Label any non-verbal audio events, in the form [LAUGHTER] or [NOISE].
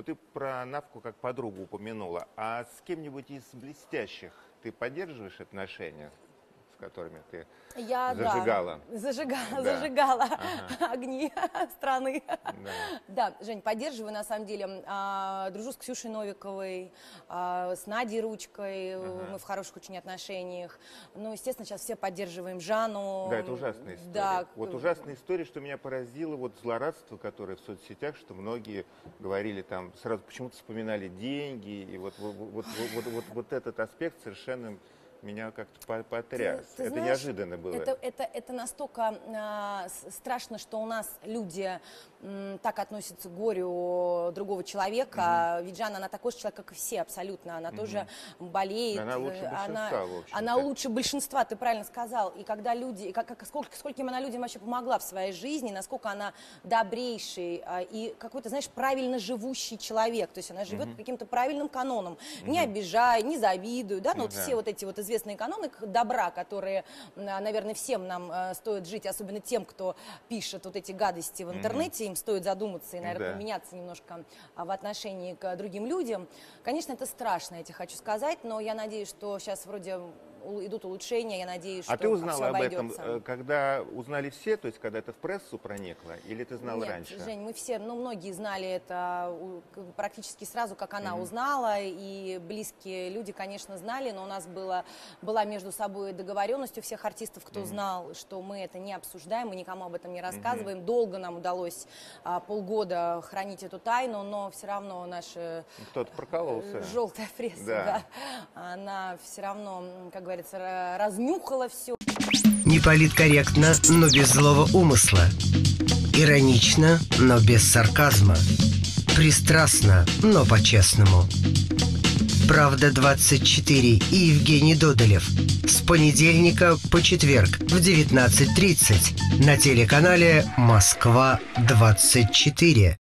Вот ты про Навку как подругу упомянула. А с кем-нибудь из блестящих ты поддерживаешь отношения, которыми ты Я, зажигала? Да, зажигала, Да. зажигала Ага. [LAUGHS] огни [LAUGHS] страны. Да. Да, Жень, поддерживаю, на самом деле. А, дружу с Ксюшей Новиковой, а, с Надей Ручкой. Мы в хороших очень отношениях. Ну, естественно, сейчас все поддерживаем Жанну. Да, это ужасная история. Да. Вот ужасная история, что меня поразило, вот злорадство, которое в соцсетях, что многие говорили там, сразу почему-то вспоминали деньги, и вот, вот, вот, вот, вот, вот- вот этот аспект совершенно меня как-то по- потряс. Ты- ты это знаешь, неожиданно было. Это, это, это настолько с- страшно, что у нас люди м, так относятся к горю другого человека. Ведь Жанна, она такой же человек, как и все, абсолютно. Она тоже болеет. Она лучше э, большинства, она, в она лучше большинства, ты правильно сказал. И когда люди, как, как- сколько, скольким она людям вообще помогла в своей жизни, насколько она добрейший а, и какой-то, знаешь, правильно живущий человек. То есть она живет по каким-то правильным канонам. Не обижай, не завидуй, да, ну Ну вот все вот эти вот известные каноны к- добра, которые, а, наверное, всем нам э, стоит жить, особенно тем, кто пишет вот эти гадости в интернете, им стоит задуматься и, наверное, Да. поменяться немножко а, в отношении к другим людям. Конечно, это страшно, я тебе хочу сказать, но я надеюсь, что сейчас вроде идут улучшения, я надеюсь, А что ты узнала об этом, обойдется. э, когда узнали все, то есть когда это в прессу проникло, или ты знала Нет, раньше? Жень, мы все, ну, многие знали это практически сразу, как она узнала, и близкие люди, конечно, знали, но у нас было, была между собой договоренность у всех артистов, кто знал, что мы это не обсуждаем, мы никому об этом не рассказываем. Долго нам удалось а, полгода хранить эту тайну, но все равно наша Кто-то прокололся. желтая пресса, Да. да, она все равно, как говорится, ра- разнюхала все. Не политкорректно, но без злого умысла. Иронично, но без сарказма. Пристрастно, но по-честному. Правда 24 и Евгений Додолев. С понедельника по четверг в 19.30 на телеканале Москва 24.